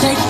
Take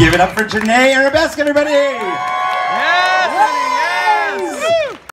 Give it up for Janae Arabesque, everybody!